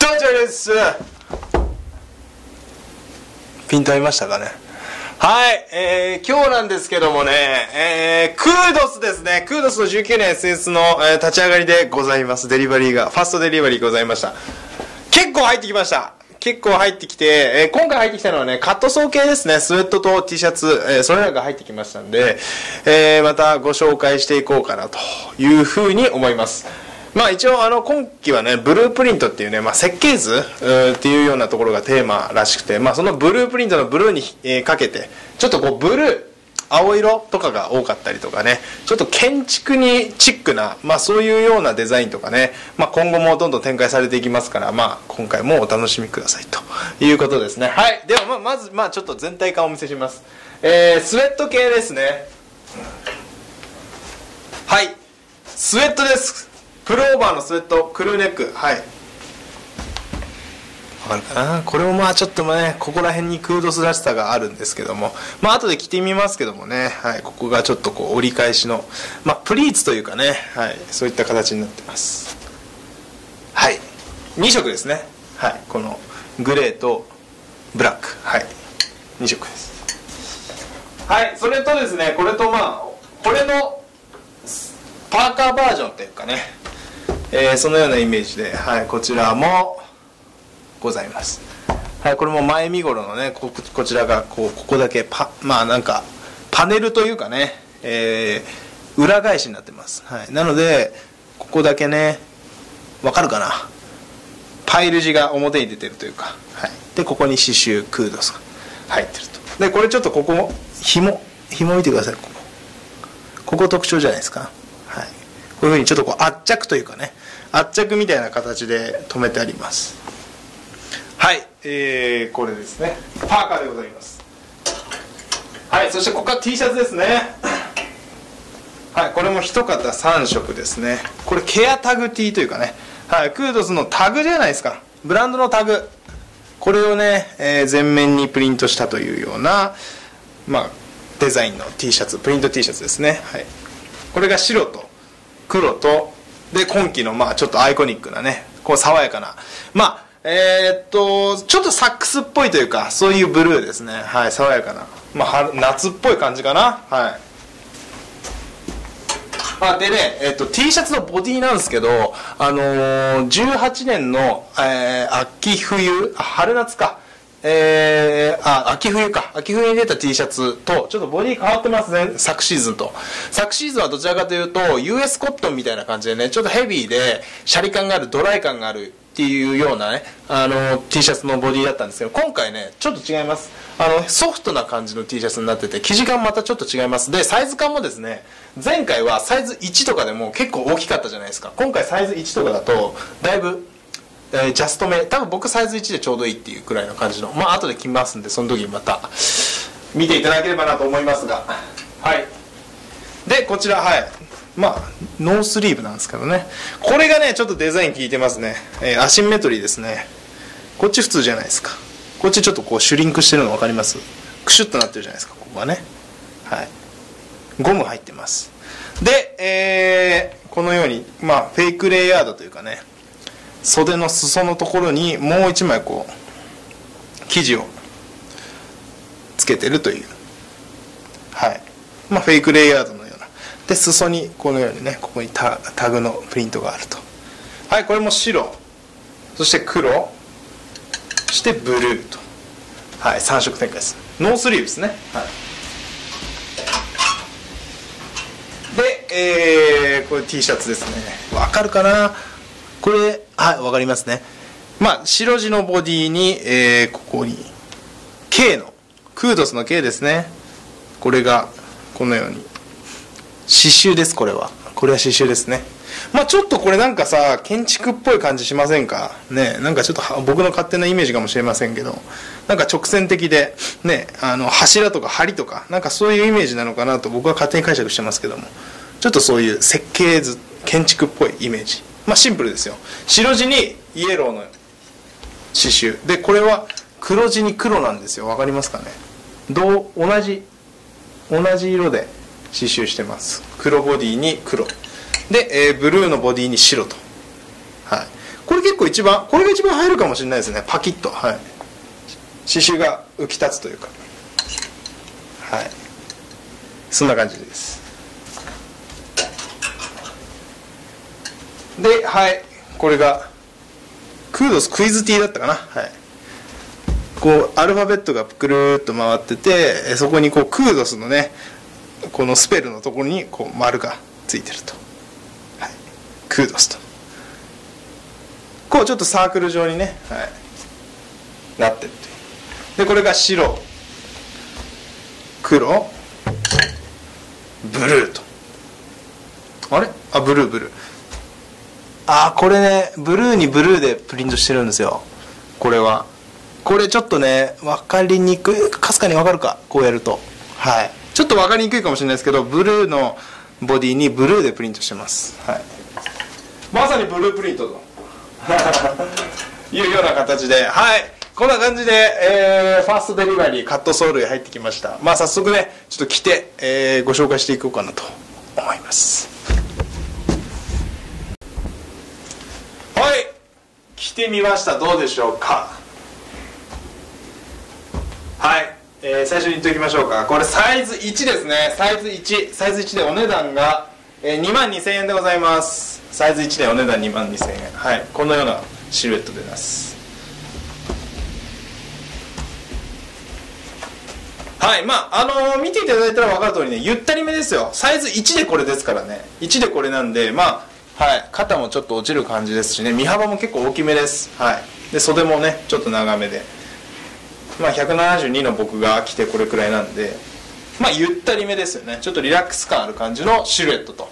どうちゃですピンと合いましたかね？はい、えー、今日なんですけどもね、えー、クードスですね。クードスの19年 SS の、えー立ち上がりでございます。デリバリーが。ファストデリバリーございました。結構入ってきました。結構入ってきて、えー今回入ってきたのはね、カットソー系ですね。スウェットと T シャツ、えーそれらが入ってきましたんで、えーまたご紹介していこうかなというふうに思います。まあ一応あの今期はね、ブループリントっていうね、まあ設計図うーっていうようなところがテーマらしくて、まあそのブループリントのブルーに、えーかけて、ちょっとこうブルー、青色とかが多かったりとかね、ちょっと建築にチックな、まあそういうようなデザインとかね、まあ今後もどんどん展開されていきますから、まあ今回もお楽しみくださいということですね。はい。ではままず、まあちょっと全体感をお見せします。えー、スウェット系ですね。はい。スウェットです。プルオーバーのスウェット、クルーネック。はい。わかるかなこれもまあちょっとね、ここら辺にクードスらしさがあるんですけども、まあ後で着てみますけどもね、はい、ここがちょっとこう折り返しの、まあプリーツというかね、はい、そういった形になってます。はい。2色ですね。はい。このグレーとブラック。はい。2色です。はい。それとですね、これとまあ、これのパーカーバージョンっていうかね、えーそのようなイメージで、はい、こちらもございます。はい、これも前身頃のね、ここちらがこうここだけパまあなんかパネルというかね、えー裏返しになってます。はい、なのでここだけね、わかるかな？パイル地が表に出てるというか、はい、でここに刺繍クードスが入ってると。でこれちょっとここ紐紐見てください。ここここ特徴じゃないですか。こういうふうにちょっとこう圧着というかね、圧着みたいな形で留めてあります。はい、えー、これですね。パーカーでございます。はい、そしてここから T シャツですね。はい、これも一型3色ですね。これケアタグ T というかね、はい、クードスのタグじゃないですか。ブランドのタグ。これをね、えー全面にプリントしたというような、まあ、デザインの T シャツ、プリント T シャツですね。はい。これが白と黒と、で、今季のまあちょっとアイコニックなね、こう爽やかな。まあ、えーっと、ちょっとサックスっぽいというか、そういうブルーですね。はい、爽やかな。まあ、夏っぽい感じかな。はい。あでね、えっと T シャツのボディなんですけど、あのー、18年の、えー秋冬春夏かえー、あ秋冬か。秋冬に出た T シャツとちょっとボディ変わってますね。昨シーズンと。昨シーズンはどちらかというと US コットンみたいな感じでねちょっとヘビーでシャリ感があるドライ感があるっていうようなねあの T シャツのボディだったんですけど今回ねちょっと違います。あのソフトな感じの T シャツになってて生地感またちょっと違います。でサイズ感もですね前回はサイズ1とかでも結構大きかったじゃないですか。今回サイズ1とかだとだいぶえージャストめ多分僕サイズ1でちょうどいいっていうくらいの感じの。まあ後で着ますんでその時にまた見ていただければなと思いますが。はい。でこちらはい。まあノースリーブなんですけどね。これがねちょっとデザイン効いてますね、えーアシンメトリーですね。こっち普通じゃないですか。こっちちょっとこうシュリンクしてるの分かります？クシュッとなってるじゃないですかここはね。はい。ゴム入ってます。で、えーこのようにまあフェイクレイヤードというかね袖の裾のところにもう一枚こう生地をつけてるという。はい。まあフェイクレイヤードのような。で裾にこのようにねここにタ、タグのプリントがあると。はいこれも白。そして黒。そしてブルーと。はい3色展開です。ノースリーブですね。はい。で、えー、これ T シャツですね。わかるかな？これはいわかりますね。まあ白地のボディに、えーここに K のクードスの K ですね。これがこのように。刺繍ですこれは。これは刺繍ですね。まあちょっとこれなんかさ建築っぽい感じしませんか？ねなんかちょっと僕の勝手なイメージかもしれませんけど。なんか直線的でねあの柱とか梁とかなんかそういうイメージなのかなと僕は勝手に解釈してますけども。ちょっとそういう設計図建築っぽいイメージ。まあシンプルですよ。白地にイエローの刺繍。でこれは黒地に黒なんですよ。わかりますかね？どう同じ同じ色で刺繍してます。黒ボディに黒。で、えーブルーのボディに白と。はい。これ結構一番これが一番入るかもしれないですね。パキッと。はい。刺繍が浮き立つというか。はい。そんな感じです。ではいこれがクードスクイズティーだったかな？はい。こうアルファベットがくるっと回っててそこにこうクードスのねこのスペルのところにこう丸がついてると、はい、クードスと。こうちょっとサークル状にね、はい、なってるでこれが白黒ブルーと。あれ？あブルーブルー。あこれねブルーにブルーでプリントしてるんですよ。これは？これちょっとね分かりにくいかすかに分かるかこうやると。はい。ちょっと分かりにくいかもしれないですけどブルーのボディにブルーでプリントしてます。はい。まさにブループリントと。いうような形で。はい。こんな感じで、えー、ファーストデリバリーカットソールへ入ってきました。まあ早速ねちょっと来て、えー、ご紹介していこうかなと思いますはいてみました。どうでしょうか？はい、えー、最初に言っておきましょうか。これサイズ1ですね。サイズ1サイズ1でお値段が、えー、2万2000円でございます。サイズ1でお値段2万2000円。はい。このようなシルエットでます。はい。まああのー、見ていただいたら分かる通りねゆったりめですよ。サイズ1でこれですからね。1でこれなんでまあはい。肩もちょっと落ちる感じですしね。身幅も結構大きめです。はい。で袖もねちょっと長めで。まあ172の僕が着てこれくらいなんで。まあゆったりめですよね。ちょっとリラックス感ある感じのシルエットと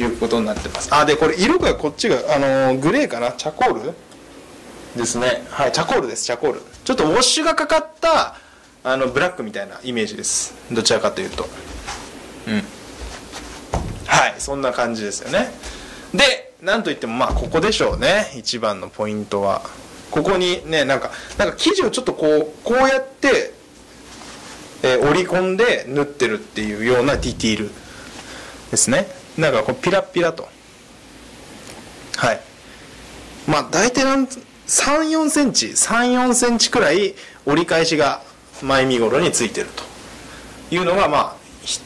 いうことになってます。あでこれ色がこっちがあのー、グレーかな？チャコール？ですね。はい。チャコールですチャコール。ちょっとウォッシュがかかったあのブラックみたいなイメージです。どちらかというと。うん。はい。そんな感じですよねでなんといってもまあここでしょうね一番のポイントは。ここにねなんかなんか生地をちょっとこうこうやって、えー、折り込んで縫ってるっていうようなディティールですね。なんかこうピラピラと。はい。まあ大体なん34センチ34センチくらい折り返しが前身頃についてるというのがまあ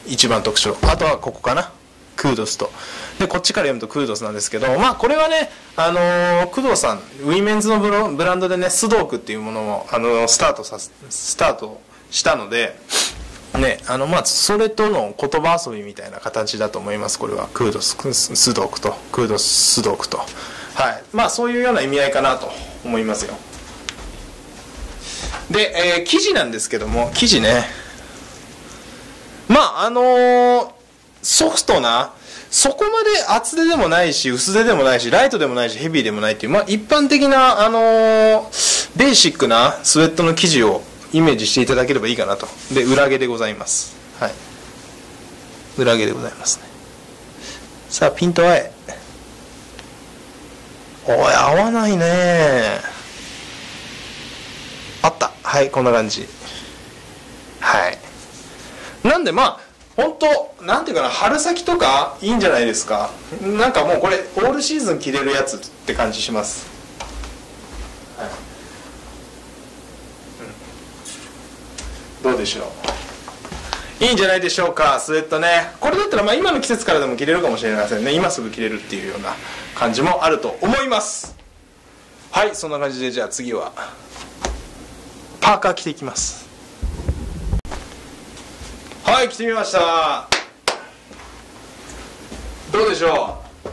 一番特徴。あとはここかな。 kudos とでこっちから読むと kudos なんですけどまあこれはねあのー、工藤さんウィメンズのブランドでね soduk っていうものを、あの、スタートさスタートしたのでねあのまあそれとの言葉遊びみたいな形だと思いますこれは。 kudos soduk と。 kudos soduk と。はい。まあそういうような意味合いかなと思いますよ。で、えー、生地なんですけども生地ね。まああのー、ソフトなそこまで厚手でもないし薄手でもないしライトでもないしヘビーでもないっていう、まあ、一般的な、あのー、ベーシックなスウェットの生地をイメージしていただければいいかなと。で裏毛でございます。はい。裏毛でございますね。さあピント合え。おい合わないね。あった。はいこんな感じ。はい。なんでまあ本当なんていうかな春先とかいいんじゃないですか？なんかもうこれオールシーズン着れるやつって感じします、どうでしょう？いいんじゃないでしょうか？スウェットね。これだったらまあ今の季節からでも着れるかもしれませんね。今すぐ着れるっていうような感じもあると思います。はいそんな感じでじゃあ次はパーカー着ていきます。はい着てみました。どうでしょう？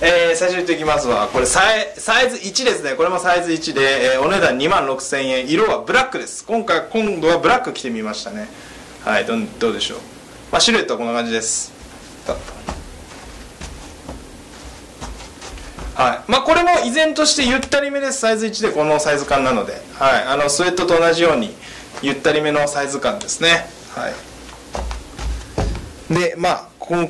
えー、最初に言っていきますわ。これサイサイズ1ですね。これもサイズ1で、えー、お値段2万6000円。色はブラックです。今回今度はブラック着てみましたね。はいどどうでしょう、まあ、シルエットはこんな感じです。はい。まあ、これも依然としてゆったりめです。サイズ1でこのサイズ感なので、はい、あのスウェットと同じようにゆったりめのサイズ感ですね、はい、でまあこの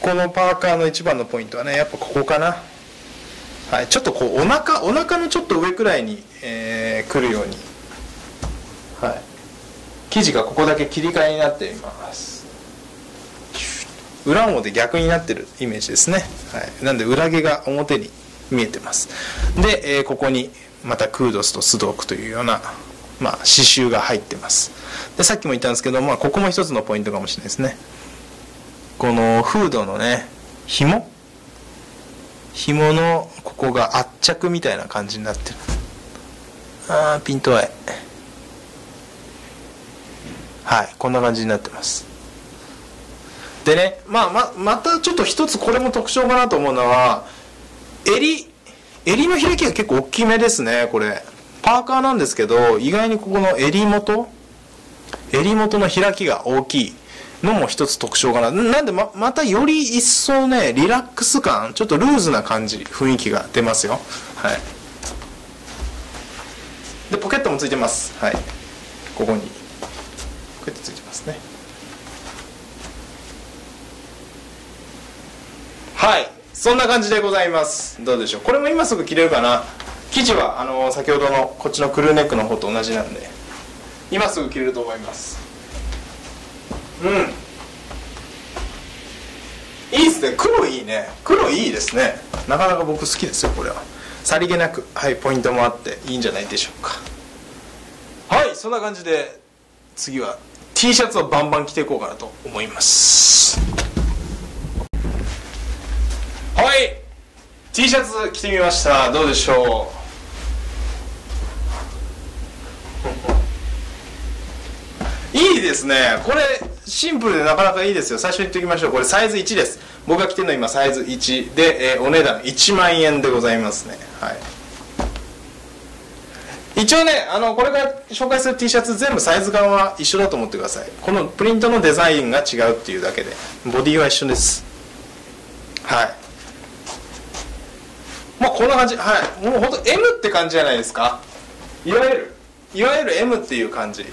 このパーカーの一番のポイントはねやっぱここかな、はい、ちょっとこうお腹お腹のちょっと上くらいに、えー、来るように、はい、生地がここだけ切り替えになっています。裏表逆になってるイメージですね、はい、なんで裏毛が表に見えてます。で、えー、ここにまたクードスとスドークというような、まあ、刺繍が入ってます。でさっきも言ったんですけど、まあ、ここも一つのポイントかもしれないですね。このフードのね紐？紐のここが圧着みたいな感じになってる。あーピント合い。はいこんな感じになってます。でね、まあ、ままたちょっと一つこれも特徴かなと思うのは襟？襟の開きが結構大きめですねこれ。パーカーなんですけど意外にここの襟元？襟元の開きが大きいのも一つ特徴かな。なんでままたより一層ねリラックス感ちょっとルーズな感じ雰囲気が出ますよ。はい。でポケットもついてます。はい。ここに。ポケットついてますね。はい。そんな感じでございます。どうでしょう。これも今すぐ着れるかな？生地はあの先ほどのこっちのクルーネックの方と同じなんで今すぐ着れると思います。うん。いいっすね。黒いいね。黒いいですね。なかなか僕好きですよこれは。さりげなく。はいポイントもあっていいんじゃないでしょうか。はいそんな感じで次は T シャツをバンバン着ていこうかなと思います。はい。T シャツ着てみました。どうでしょう？いいですね。これシンプルでなかなかいいですよ。最初に言っておきましょう。これサイズ1です。僕が着てるの今サイズ1で、えー、お値段1万円でございますね。はい。一応ねあのこれから紹介する T シャツ全部サイズ感は一緒だと思ってください。このプリントのデザインが違うっていうだけで。ボディは一緒です。はい。まあこんな感じ。はい。もう本当 M って感じじゃないですか。いわゆる。いわゆる M っていう感じ。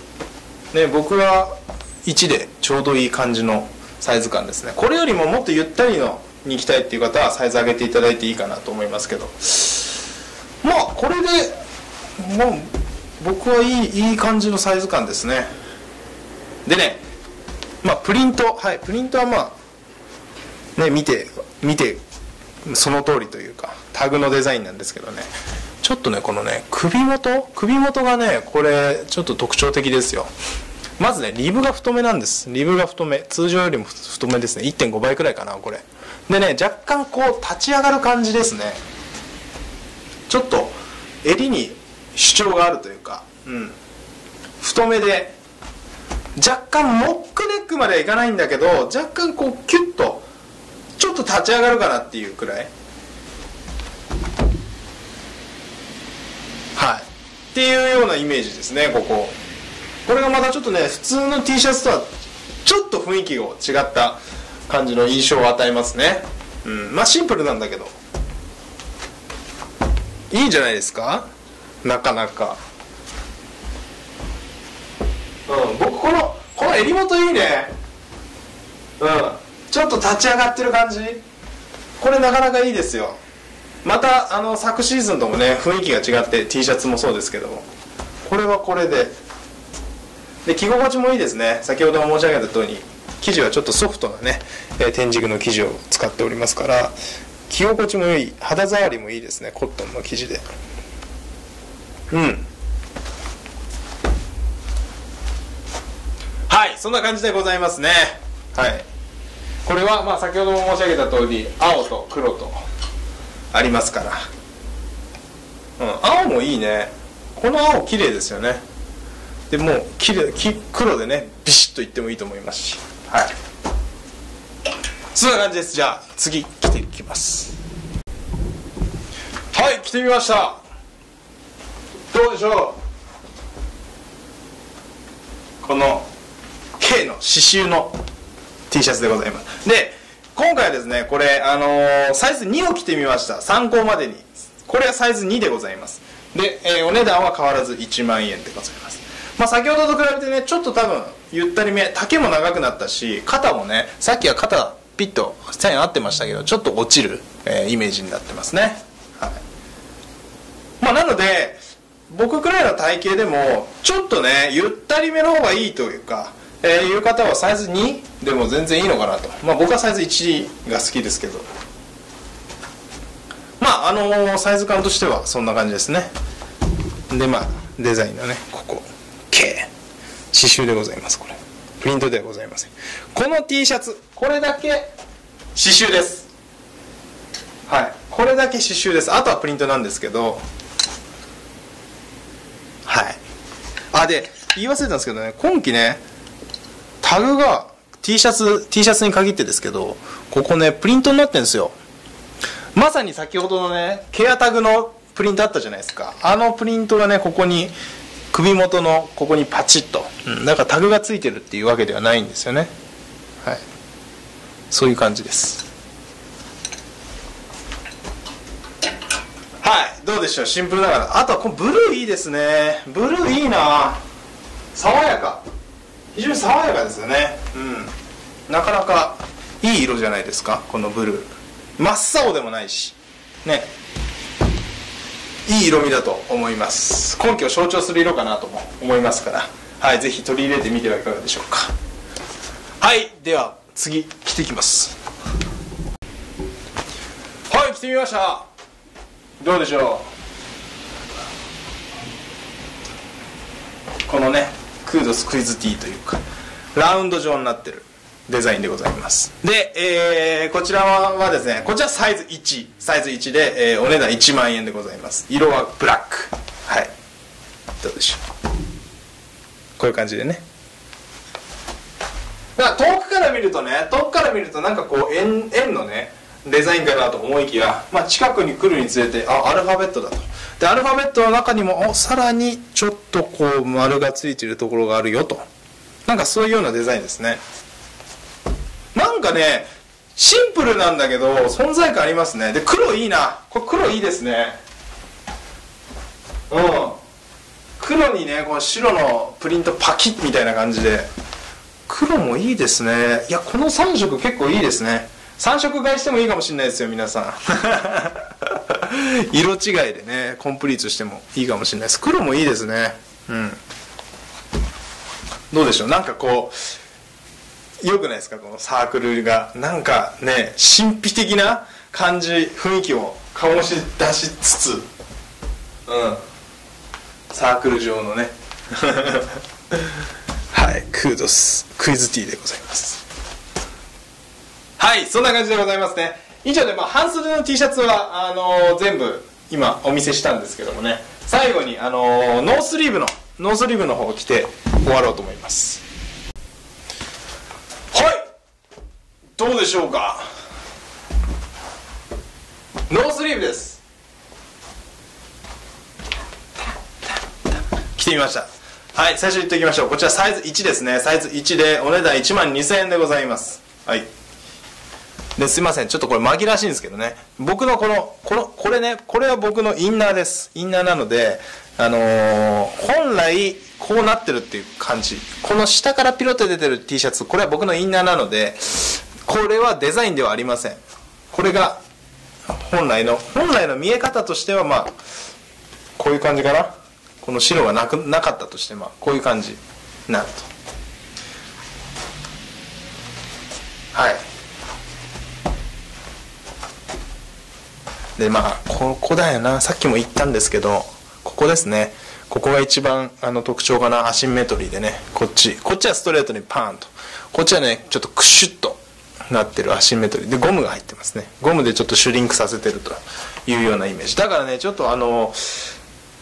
ね僕は1でちょうどいい感じのサイズ感ですね。これよりももっとゆったりのに行きたいっていう方はサイズ上げていただいていいかなと思いますけど。まあこれでもう僕はいいいい感じのサイズ感ですね。でねまあプリントはいプリントはまあね見て見てその通りというかタグのデザインなんですけどね。ちょっとねこのね首元？首元がねこれちょっと特徴的ですよ。まずねリブが太めなんです。リブが太め。通常よりも太めですね。1.5倍くらいかなこれ。でね若干こう立ち上がる感じですね。ちょっと襟に主張があるというか、うん、太めで若干モックネックまではいかないんだけど若干こうキュッとちょっと立ち上がるかなっていうくらい。はい。っていうようなイメージですねここ。これがまたちょっとね普通の T シャツとはちょっと雰囲気が違った感じの印象を与えますね。うん。まあシンプルなんだけど。いいんじゃないですか？なかなか。うん。僕このこの襟元いいね。うん。ちょっと立ち上がってる感じ。これなかなかいいですよ。またあの昨シーズンともね雰囲気が違って T シャツもそうですけども。これはこれで。で着心地もいいですね。先ほど申し上げた通り生地はちょっとソフトなね、え天軸の生地を使っておりますから着心地もいい。肌触りもいいですねコットンの生地で。うん。はいそんな感じでございますね。はい。これはまあ先ほども申し上げた通り青と黒と。ありますから。うん青もいいね。この青綺麗ですよね。でもうきれき黒でねビシッといってもいいと思いますし。はい。そんな感じです。じゃあ次着ていきます。はい着てみました。どうでしょう？この K の刺繍の T シャツでございます。で今回はですねこれあのー、サイズ2を着てみました。参考までに。これはサイズ2でございます。で、えー、お値段は変わらず1万円でございます。まあ、先ほどと比べてねちょっと多分ゆったりめ丈も長くなったし肩もねさっきは肩ピッと線合ってましたけどちょっと落ちる、えー、イメージになってますね、はい。まあ、なので僕くらいの体型でもちょっとねゆったりめの方がいいというかえー、いう方はサイズ2でも全然いいのかなと。まあ僕はサイズ1が好きですけど。まああのー、サイズ感としてはそんな感じですね。でまあデザインのねここ。K 刺繍でございますこれ。プリントではございません。この T シャツ。これだけ刺繍です。はい。これだけ刺繍です。あとはプリントなんですけど。はい。あで言い忘れたんですけどね。今季ねタグが T シャツ T シャツに限ってですけどここねプリントになってるんですよ。まさに先ほどのねケアタグのプリントあったじゃないですか。あのプリントがねここに首元のここにパチッと、うん、だからタグがついてるっていうわけではないんですよね。はい。そういう感じです。はい。どうでしょう？シンプルながら。あとはこのブルーいいですね。ブルーいいな。爽やか。非常に爽やかですよね。うん。なかなかいい色じゃないですか？このブルー。真っ青でもないし。ね。いい色味だと思います。今季を象徴する色かなとも思いますから。はいぜひ取り入れてみてはいかがでしょうか。はいでは次着ていきます。はい着てみました。どうでしょう？このねクードスクイズティーというかラウンド状になってるデザインでございます。で、えー、こちらはですねこちらサイズ1サイズ1で、えー、お値段1万円でございます。色はブラック。はい。どうでしょう。こういう感じでね。だから遠くから見るとね遠くから見るとなんかこう円円のねデザインかなと思いきや、まあ、近くに来るにつれてあアルファベットだと。でアルファベットの中にもさらにちょっとこう丸がついてるところがあるよと。なんかそういうようなデザインですね。なんかねシンプルなんだけど存在感ありますね。で黒いいな。これ黒いいですね。うん。黒にねこの白のプリントパキッみたいな感じで。黒もいいですね。いやこの3色結構いいですね。3色買いしてもいいかもしれないですよ皆さん。色違いでねコンプリートしてもいいかもしれないです。黒もいいですね。うん。どうでしょう？なんかこうよくないですか？このサークルが。なんかね神秘的な感じ雰囲気を醸し出しつつ。うん。サークル上のね。はい kudos クイズティーでございます。はいそんな感じでございますね。以上で、まあ、半袖の T シャツはあのー、全部今お見せしたんですけどもね。最後に、あのー、ノースリーブのノースリーブの方を着て終わろうと思います。はいどうでしょうか。ノースリーブです。着てみました。はい最初言っておきましょう。こちらサイズ1ですね。サイズ1でお値段1万2000円でございます。ですいません。ちょっとこれ紛らわしいんですけどね。僕のこのこのこれねこれは僕のインナーです。インナーなのであのー、本来こうなってるっていう感じ。この下からピロッと出てる T シャツこれは僕のインナーなのでこれはデザインではありません。これが本来の本来の見え方としてはまあこういう感じかな。この白がなくなかったとしてまあこういう感じになると。でまあここだよな。さっきも言ったんですけどここですね。ここが一番あの特徴かな。アシンメトリーでね。こっちこっちはストレートにパーンと。こっちはねちょっとクシュッとなってるアシンメトリー。でゴムが入ってますね。ゴムでちょっとシュリンクさせてるというようなイメージ。だからねちょっとあの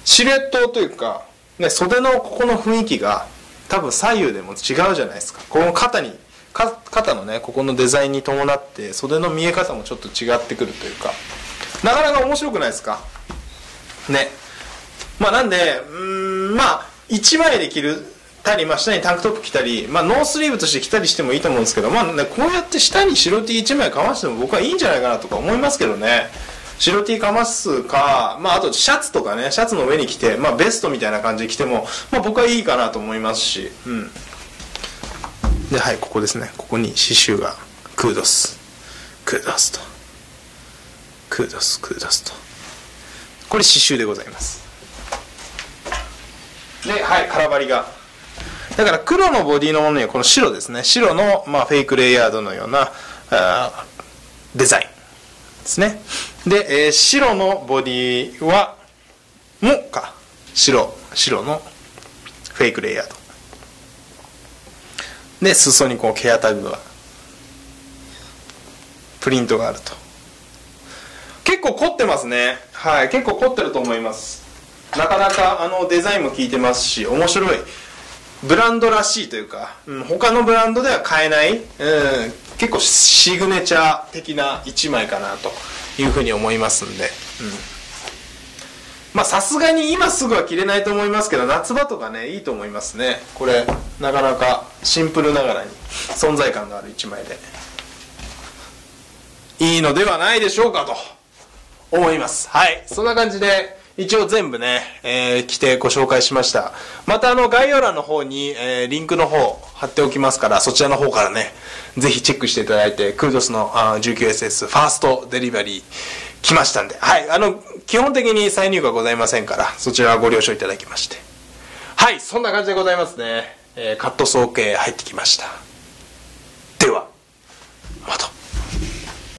シルエットというか、ね、袖のここの雰囲気が多分左右でも違うじゃないですか。この肩に肩のねここのデザインに伴って袖の見え方もちょっと違ってくるというか。なかなか面白くないですか？ね。まあなんでうんまあ1枚で着るたり、まあ、下にタンクトップ着たり、まあ、ノースリーブとして着たりしてもいいと思うんですけど、まあね、こうやって下に白 T 1枚かましても僕はいいんじゃないかなとか思いますけどね。白 T かますか、まあ、あとシャツとかねシャツの上に着て、まあ、ベストみたいな感じで着ても、まあ、僕はいいかなと思いますし、うん、ではいここですね。ここに刺繍が kudos。kudos と。 kudos kudos と。これ刺繍でございます。ではい空張りが。だから黒のボディのものにはこの白ですね。白の、まあ、フェイクレイヤードのようなあデザインですね。で、えー、白のボディはもか。白白のフェイクレイヤード。で裾にこうケアタグがプリントがあると。結構凝ってますね。はい。結構凝ってると思います。なかなかあのデザインも効いてますし面白い。ブランドらしいというか、うん、他のブランドでは買えない、うん、結構シグネチャー的な1枚かなというふうに思いますんで、うん。まあさすがに今すぐは着れないと思いますけど夏場とかねいいと思いますね。これなかなかシンプルながらに存在感のある1枚で。いいのではないでしょうかと。思います。はい。そんな感じで、一応全部ね、えー、来てご紹介しました。またあの概要欄の方に、えー、リンクの方貼っておきますから、そちらの方からね、ぜひチェックしていただいて、クードスの 19SS ファーストデリバリー来ましたんで、はい、あの、基本的に再入荷ございませんから、そちらはご了承いただきまして。はい、そんな感じでございますね。えー、カット総計入ってきました。では、また。